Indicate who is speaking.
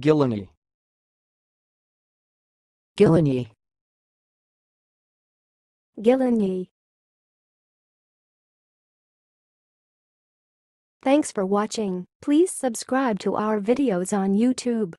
Speaker 1: Gillany.
Speaker 2: Gillany.
Speaker 3: Gillany. Thanks for watching. Please subscribe to our videos on YouTube.